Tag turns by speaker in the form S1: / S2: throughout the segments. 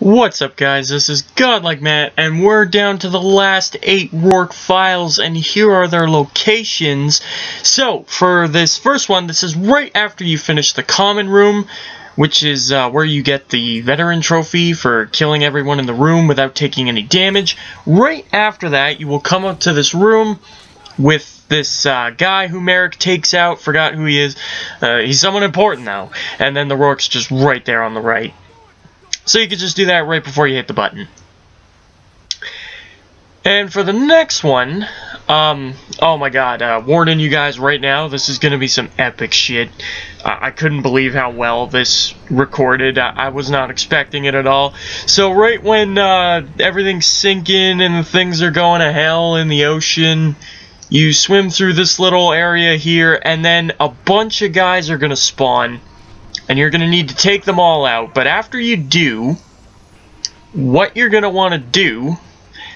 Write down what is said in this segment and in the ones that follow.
S1: What's up guys, this is Godlike Matt, and we're down to the last 8 Rorke files, and here are their locations. So, for this first one, this is right after you finish the common room, which is uh, where you get the veteran trophy for killing everyone in the room without taking any damage. Right after that, you will come up to this room with this uh, guy who Merrick takes out, forgot who he is. Uh, he's someone important though, and then the Rorke's just right there on the right. So you could just do that right before you hit the button. And for the next one, um, oh my god, uh, warning you guys right now, this is going to be some epic shit. Uh, I couldn't believe how well this recorded. I, I, was not expecting it at all. So right when uh, everything's sinking and things are going to hell in the ocean, you swim through this little area here, and then a bunch of guys are going to spawn and you're going to need to take them all out. But after you do, what you're going to want to do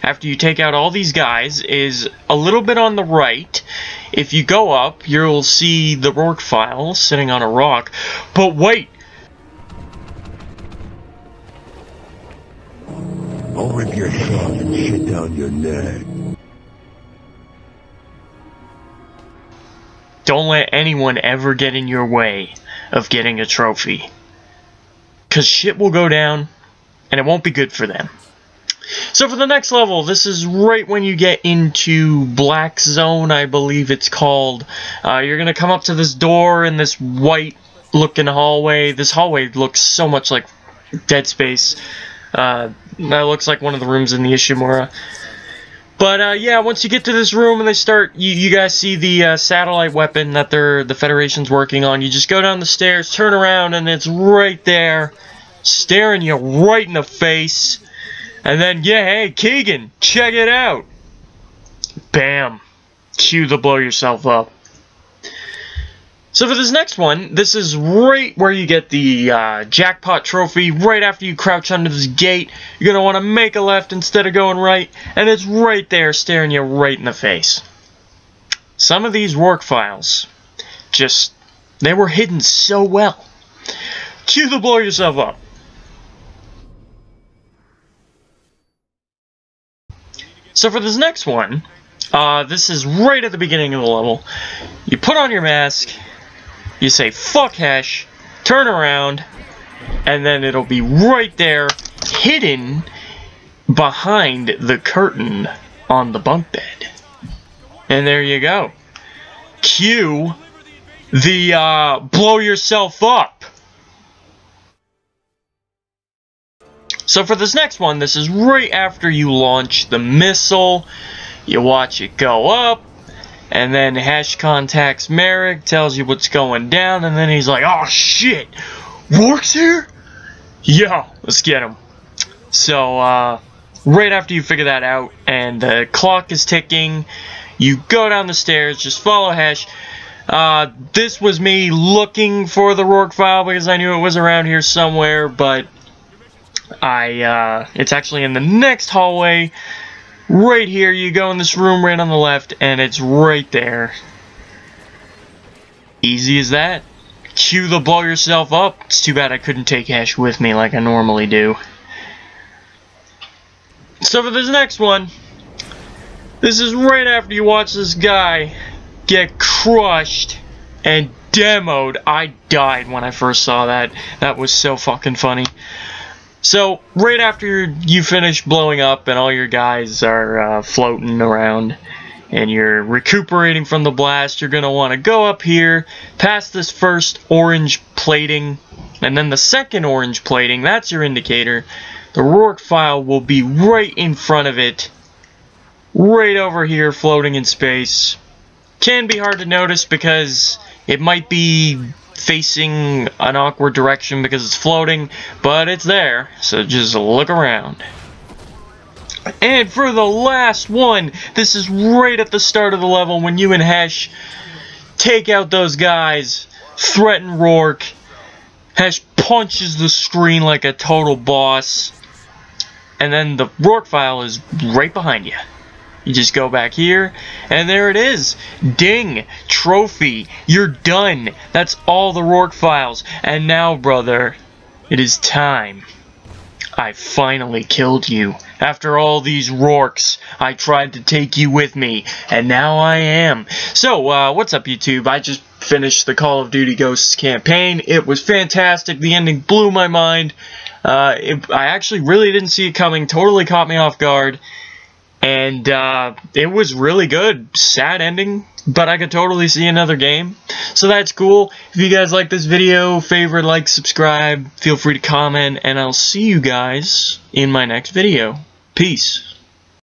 S1: after you take out all these guys is a little bit on the right. If you go up, you'll see the Rorke file sitting on a rock. But wait!
S2: I'll rip your head and shit down your neck.
S1: Don't let anyone ever get in your way of getting a trophy. Because shit will go down, and it won't be good for them. So for the next level, this is right when you get into Black Zone, I believe it's called. Uh, you're going to come up to this door in this white looking hallway. This hallway looks so much like Dead Space. Uh, that looks like one of the rooms in the Ishimura. But uh, yeah, once you get to this room and they start, you, you guys see the uh, satellite weapon that they're the Federation's working on. You just go down the stairs, turn around, and it's right there, staring you right in the face. And then, yeah, hey, Keegan, check it out. Bam. Cue the blow yourself up. So for this next one, this is right where you get the uh, jackpot trophy, right after you crouch under this gate. You're going to want to make a left instead of going right, and it's right there staring you right in the face. Some of these Rorke files, just, they were hidden so well. Cue the blow yourself up. So for this next one, uh, this is right at the beginning of the level. You put on your mask, you say fuck Hesh, turn around, and then it'll be right there, hidden behind the curtain on the bunk bed. And there you go. Cue the uh, blow yourself up. So for this next one, this is right after you launch the missile. You watch it go up, and then Hesh contacts Merrick, tells you what's going down, and then he's like, oh shit, Rorke's here? Yeah, let's get him. So, uh, right after you figure that out, and the clock is ticking, you go down the stairs, just follow Hesh. Uh, this was me looking for the Rorke file because I knew it was around here somewhere, but I, uh, it's actually in the next hallway right here. You go in this room right on the left, and it's right there. Easy as that. Cue the blow yourself up. It's too bad I couldn't take Ash with me like I normally do. So for this next one, this is right after you watch this guy get crushed and demoed. I died when I first saw that. That was so fucking funny. So, right after you finish blowing up and all your guys are uh, floating around and you're recuperating from the blast, you're going to want to go up here, past this first orange plating, and then the second orange plating, that's your indicator. The Rorke file will be right in front of it, right over here floating in space. Can be hard to notice because it might be facing an awkward direction because it's floating, but it's there, so just look around. And for the last one, this is right at the start of the level when you and Hesh take out those guys, threaten Rorke. Hesh punches the screen like a total boss. And then the Rorke file is right behind you. You just go back here, and there it is. Ding! Trophy! You're done! That's all the Rorke files. And now, brother, it is time. I finally killed you. After all these Rorks, I tried to take you with me, and now I am. So, uh, what's up, YouTube? I just finished the Call of Duty Ghosts campaign. It was fantastic. The ending blew my mind. Uh, it, I actually really didn't see it coming. Totally caught me off guard. And uh, it was really good. Sad ending, but I could totally see another game. So that's cool. If you guys like this video, favorite, like, subscribe. Feel free to comment, and I'll see you guys in my next video. Peace.